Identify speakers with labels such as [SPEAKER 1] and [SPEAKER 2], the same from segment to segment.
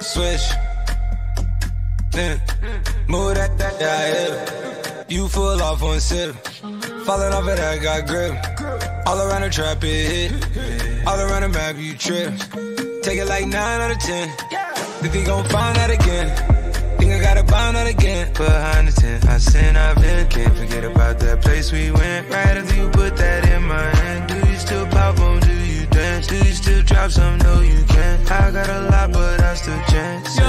[SPEAKER 1] Switch. Then mm. move that, that, that. You full off one sip. Falling off it, I got grip. All around the trap, it hit. All around the map, you trip. Take it like 9 out of 10. Think they gon' find that again. Think I gotta find that again. Behind the tent, I sin, I've been. Can't forget about that place we went. Right after you put that in my hand. Do you still pop on? Do you dance? Do you still drop some? No, you can't. I got a lot, but I still chance.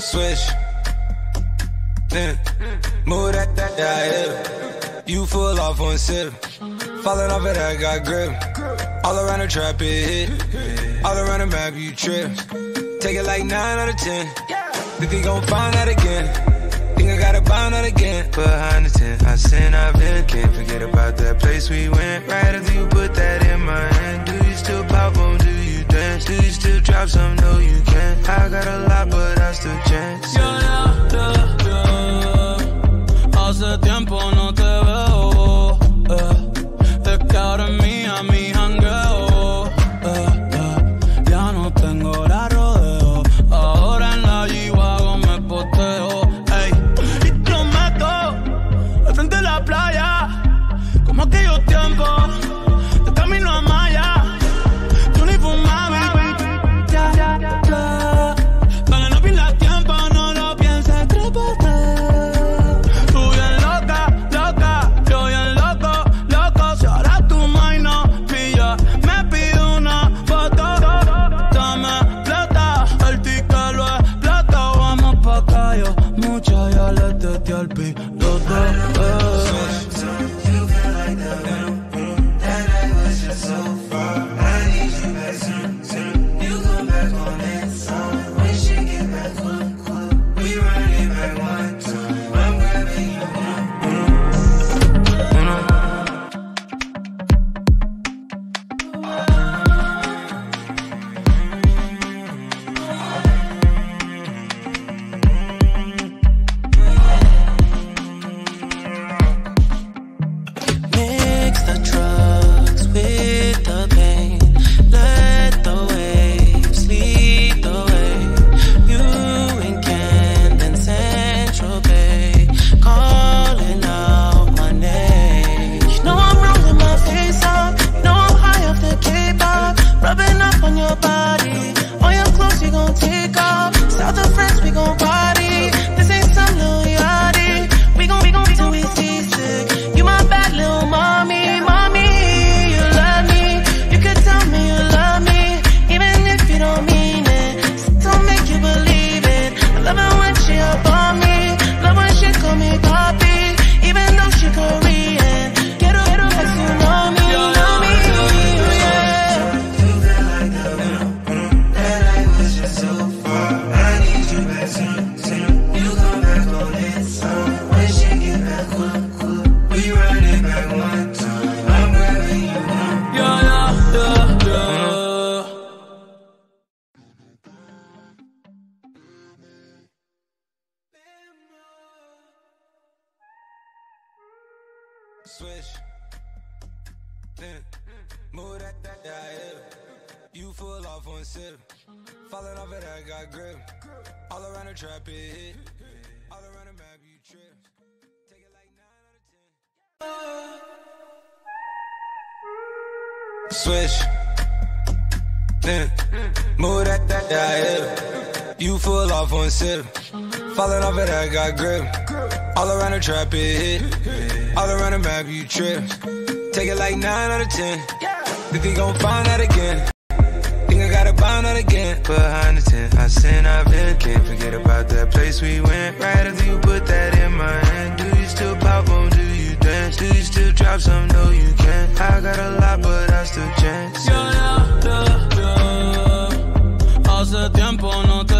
[SPEAKER 1] Switch. Then mm. move that, that, that, yeah. You full off one sip. Falling off it, I got grip. All around the trap, it hit. All around the map, you trip. Take it like 9 out of 10. Think they gon' find that again. Think I gotta find that again. Behind the tent, I sin, I've been. Can't forget about that place we went. Right after you put that in my hand. You dance? Do you still drop some? No, you can't. I got a lot, but I still chance.
[SPEAKER 2] Yeah, yeah, yeah, yeah. Hace tiempo no te veo. Eh. Es que
[SPEAKER 1] Switch. Move that, that, that, yeah. You full off one sip. Falling off it, I got grip. All around the trap, it hit. All around the map, you trip. Take it like 9 out of 10. Think we gon' find out again. Think I gotta find out again. Behind the tent, I sin, I've been. Can't forget about that place we went. Right after you put that in my hand. Do you still pop on? Do you dance? Do you still drop some? No, you can't. I got a lot, but I still chance.
[SPEAKER 2] Ya. Hace tiempo no te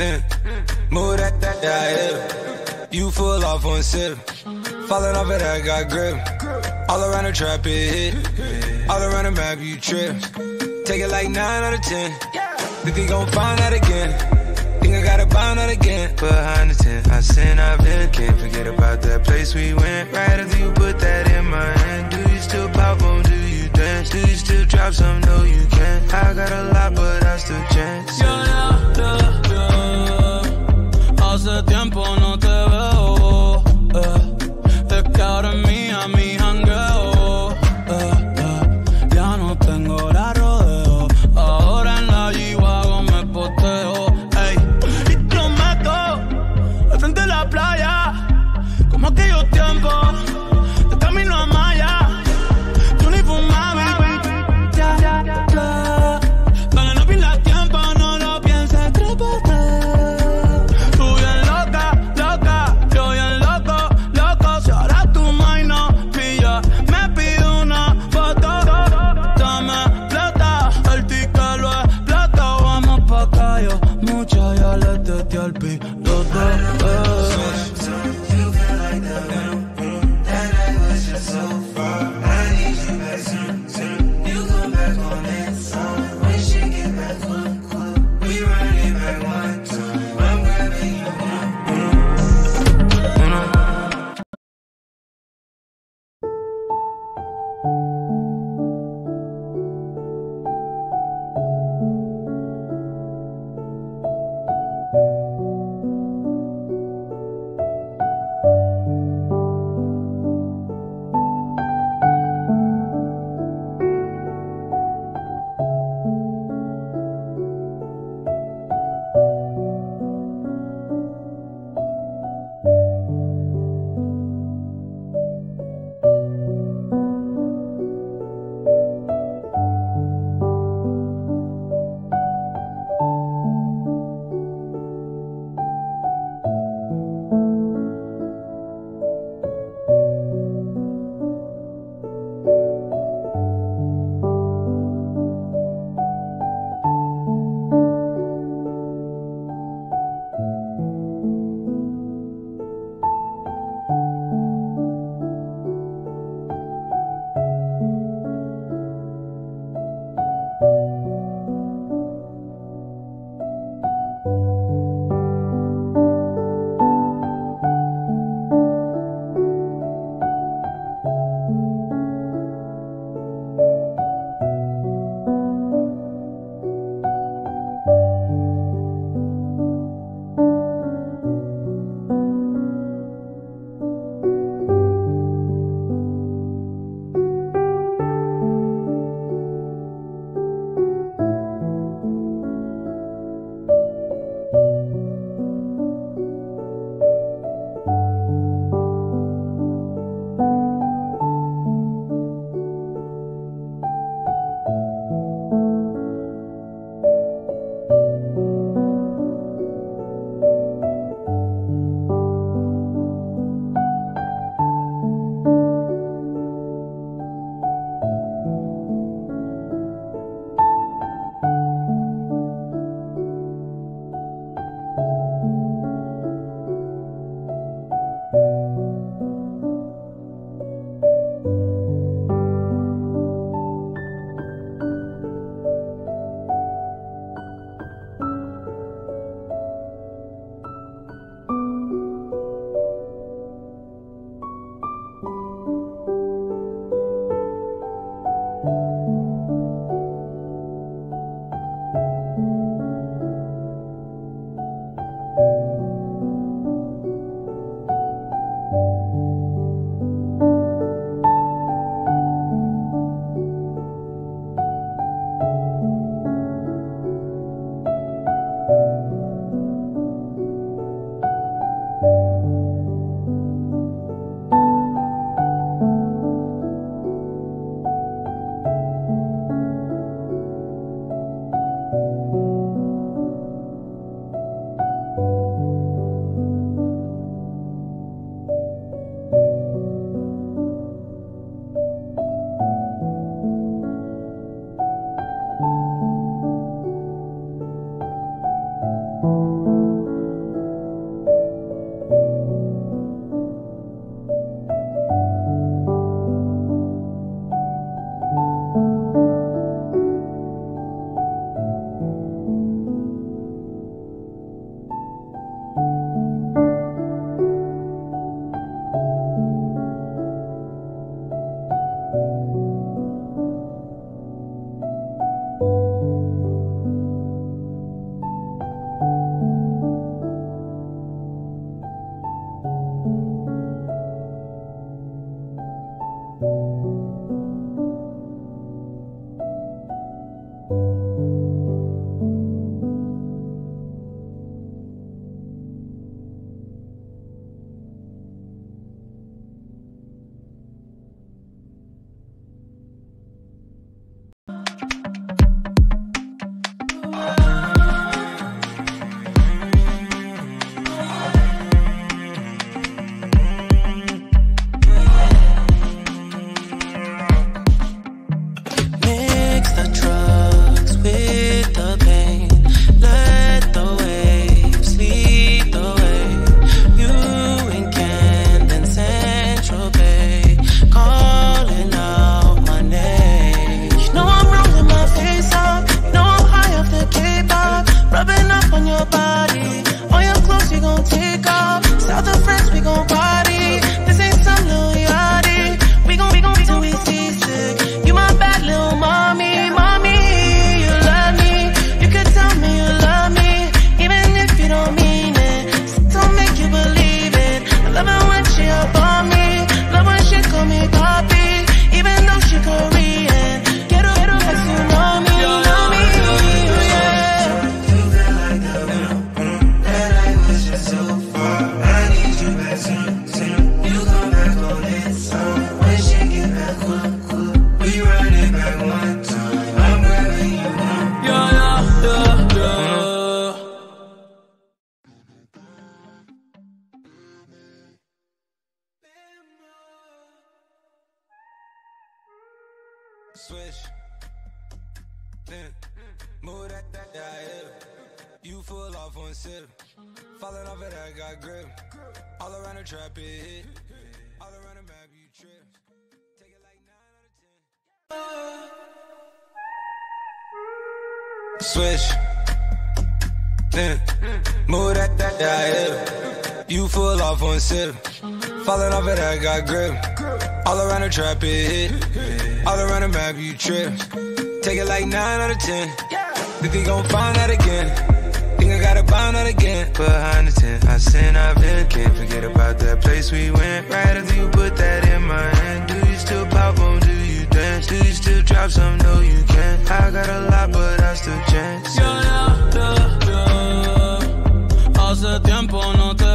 [SPEAKER 1] Move that, that, that, yeah. You full off one sip. Falling off it, I got grip. All around the trap, it hit. All around the map, you trip. Take it like 9 out of 10. Think we gon' find out again. Think I gotta find out again. Behind the tent, I sin, I've been. Can't forget about that place we went. Right after you put that in my hand. Do you still pop on? Do you dance? Do you still drop some? No, you can't. I got a lot, but I still chance.
[SPEAKER 2] Ya, ya, ya. Hace tiempo no
[SPEAKER 1] Switch. Then mm. move that, that, that, yeah. You full off one sip. Falling off it, I got grip. All around the trap, it hit. All around the map, you trip. Take it like 9 out of 10. Think we gon' find out again. Think I gotta find out again. Behind the tent, I sin, I've been. Can't forget about that place we went. Right after you put that in my hand. Do you still pop on? chance. Do you still drop some? No, you can't. I got a lot, but I still chance.
[SPEAKER 2] Yo, yo, yo, yo. Hace tiempo no te